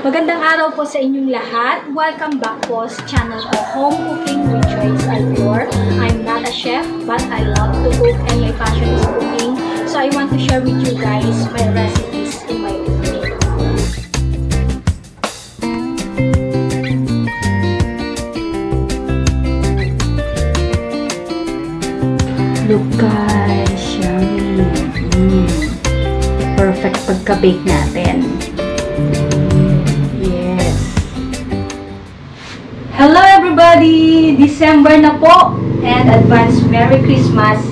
Magandang araw po sa inyong lahat. Welcome back po sa channel ko Home Cooking with Joyce Albior. I'm not a chef, but I love to cook and my passion is cooking. So I want to share with you guys my recipes in my cooking. Look guys, yummy. Mm. Perfect pagka-bake natin. Everybody! December na po! And advance Merry Christmas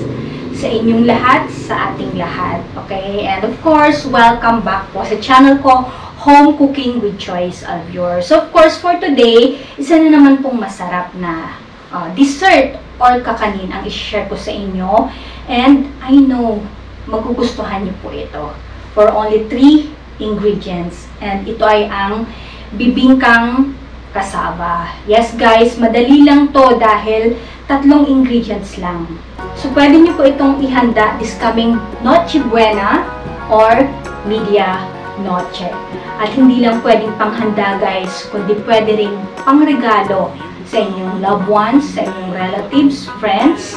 sa inyong lahat, sa ating lahat. Okay? And of course, welcome back po sa channel ko, Home Cooking with Choice of Yours. So of course, for today, isa na naman pong masarap na uh, dessert or kakanin ang i-share ko sa inyo. And I know, magugustuhan niyo po ito. For only 3 ingredients. And ito ay ang bibingkang kasaba. Yes guys, madali lang to dahil tatlong ingredients lang. So pwede niyo po itong ihanda this coming Noche Buena or Media Noche. At hindi lang pwedeng panghanda guys, kundi pwede rin pangregalo sa inyong loved ones, sa inyong relatives, friends,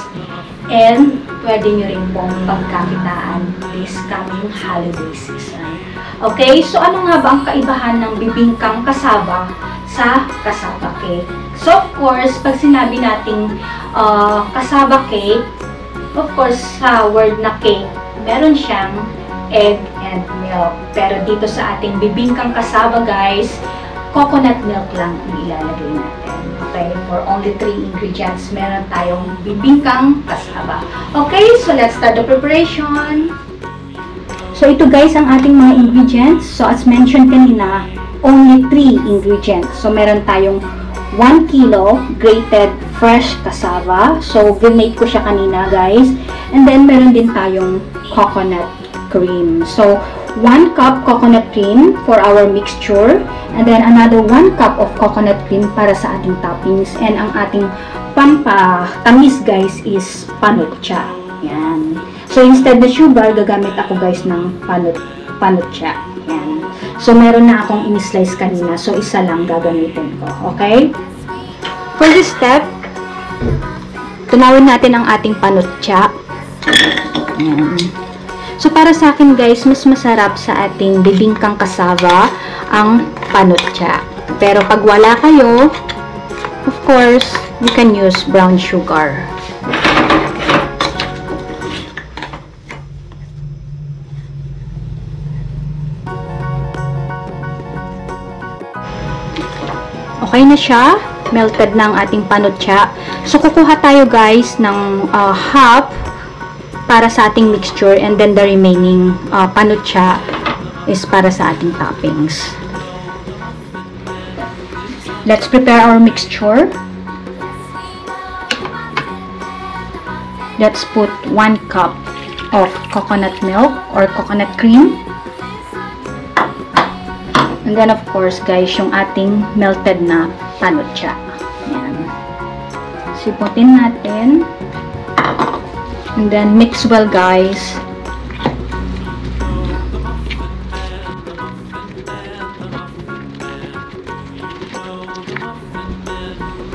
and pwede nyo rin pong pagkakitaan this coming holiday season. Okay, so ano nga ba ang kaibahan ng bibingkang kasaba sa kasaba cake? So, of course, pag sinabi nating uh, kasaba cake, of course, sa word na cake, meron siyang egg and milk. Pero dito sa ating bibingkang kasaba, guys, coconut milk lang ang ilalagay natin. Okay, for only 3 ingredients, meron tayong bibingkang kasaba. Okay, so let's start the preparation. So ito guys ang ating mga ingredients. So as mentioned kanina, only 3 ingredients. So meron tayong 1 kilo grated fresh cassava. So grenade ko siya kanina guys. And then meron din tayong coconut cream. So 1 cup coconut cream for our mixture and then another 1 cup of coconut cream para sa ating toppings and ang ating pampatamis guys is panutsa. Yan. So instead na sugar, gagamit ako guys ng panut. Yan. So meron na akong in-slice kanina. So isa lang gagamitin ko. Okay? For this step, tunawin natin ang ating panutsa. Yan. So, para sa akin guys, mas masarap sa ating bibingkang kasava ang panutsa. Pero pag wala kayo, of course, you can use brown sugar. Okay na siya. Melted na ang ating panutsa. So, kukuha tayo guys ng uh, half para sa ating mixture and then the remaining uh, panutsa is para sa ating toppings. Let's prepare our mixture. Let's put 1 cup of coconut milk or coconut cream. And then of course guys, yung ating melted na panutsa. Yan. Siputin natin. And then mix well guys.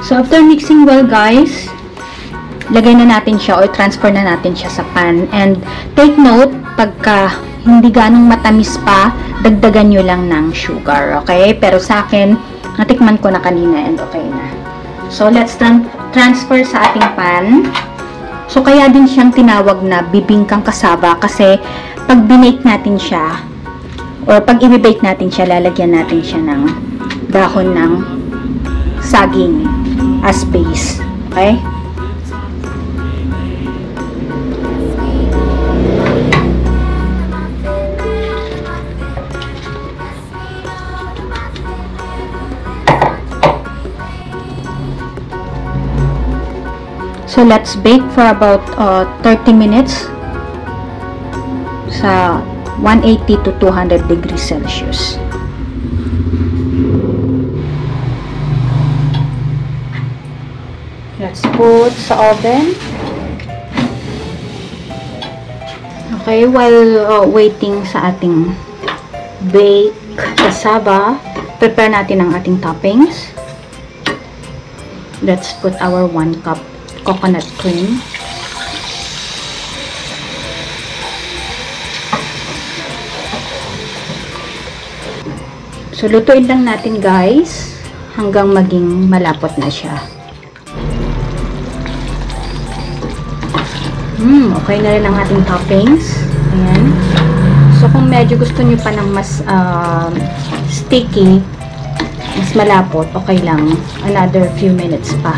So after mixing well guys, lagay na natin siya or transfer na natin siya sa pan. And take note, pagka hindi ganong matamis pa, dagdagan nyo lang ng sugar. Okay? Pero sa akin, natikman ko na kanina and okay na. So let's tran transfer sa ating pan. So, kaya din siyang tinawag na bibingkang kasaba kasi pag binake natin siya or pag i-bake natin siya, lalagyan natin siya ng dahon ng saging as base. Okay? So, let's bake for about uh, 30 minutes sa 180 to 200 degrees Celsius. Let's put sa oven. Okay, while uh, waiting sa ating bake cassava, prepare natin ang ating toppings. Let's put our 1 cup coconut cream. So, lutuin lang natin guys hanggang maging malapot na siya. Hmm, okay na rin ang ating toppings. Ayan. So, kung medyo gusto nyo pa ng mas uh, sticky, mas malapot, okay lang. Another few minutes pa.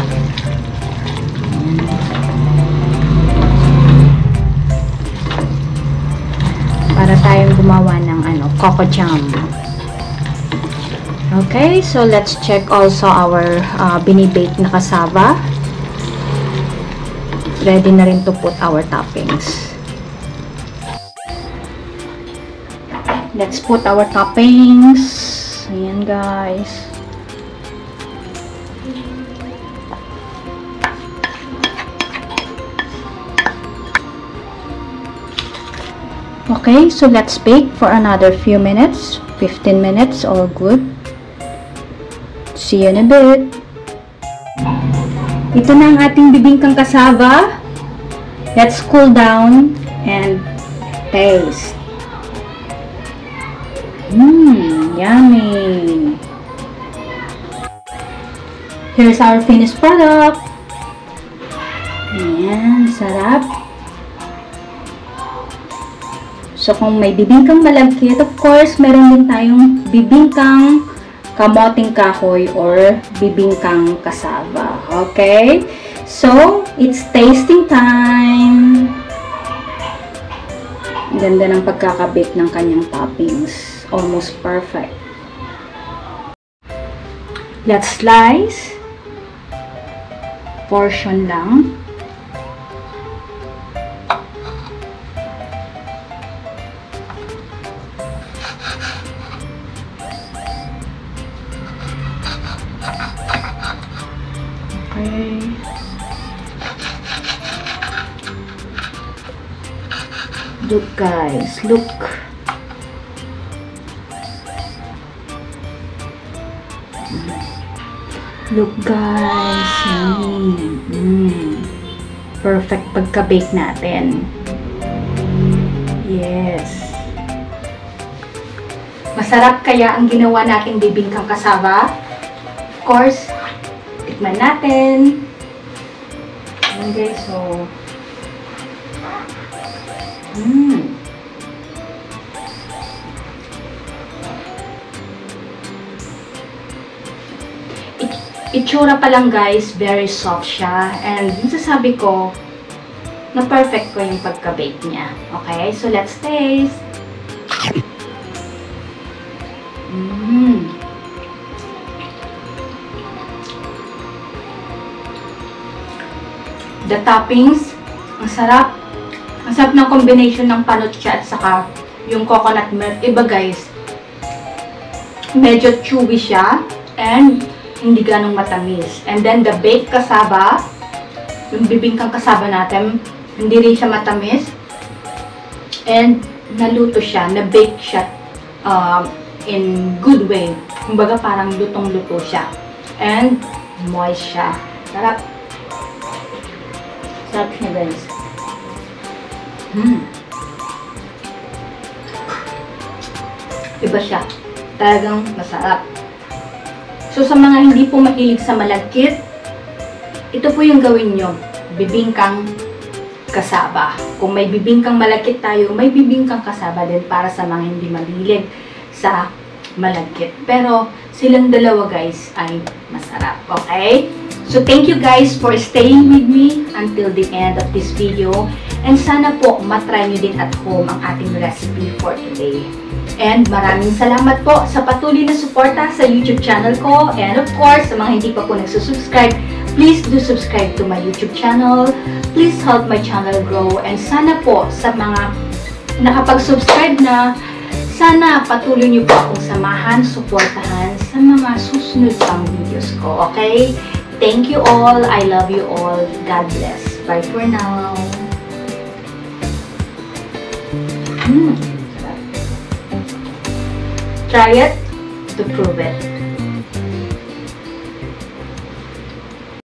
Tayong gumawa ng ano, coco jam. Okay, so let's check also our uh, binibake na kasaba. Ready na rin to put our toppings. Let's put our toppings. Ayan guys. Okay, so let's bake for another few minutes. 15 minutes, all good. See you in a bit. Ito na ang ating bibingkang kasaba. Let's cool down and taste. Mmm, yummy. Here's our finished product. Ayan, sarap. So, kung may bibingkang malagkit, of course, meron din tayong bibingkang kamoting kahoy or bibingkang kasaba. Okay? So, it's tasting time. Ganda ng pagkakabit ng kanyang toppings. Almost perfect. Let's slice. Portion lang. Okay. Look guys, look. Look guys, mm, mm. perfect pagka-bake natin. Yes. Masarap kaya ang ginawa nating bibingkang kasaba? Of course, tikman natin. Ayan guys, so... Mmm. It- Itsura pa lang guys, very soft siya. And masasabi ko, na perfect ko yung pagka-bake niya. Okay, so let's taste. Mmm. The toppings, ang sarap. Ang sarap ng combination ng panucha at saka yung coconut milk. Iba guys, medyo chewy siya and hindi ganong matamis. And then the baked kasaba, yung bibingkang kasaba natin, hindi rin siya matamis. And naluto siya, na-bake siya um, in good way. Kumbaga parang lutong-luto siya. And moist siya. Sarap. Sarap siya guys. Hmm. Iba siya. Talagang masarap. So sa mga hindi po mahilig sa malagkit, ito po yung gawin nyo. Bibingkang kasaba. Kung may bibingkang malagkit tayo, may bibingkang kasaba din para sa mga hindi mahilig sa malagkit. Pero silang dalawa guys ay masarap. Okay? So thank you guys for staying with me until the end of this video. And sana po matry nyo din at home ang ating recipe for today. And maraming salamat po sa patuloy na suporta sa YouTube channel ko. And of course, sa mga hindi pa po nagsusubscribe, please do subscribe to my YouTube channel. Please help my channel grow. And sana po sa mga nakapag-subscribe na, sana patuloy niyo po akong samahan, suportahan sa mga susunod pang videos ko. Okay? Thank you all. I love you all. God bless. Bye for now. Mm. Try it. to prove it.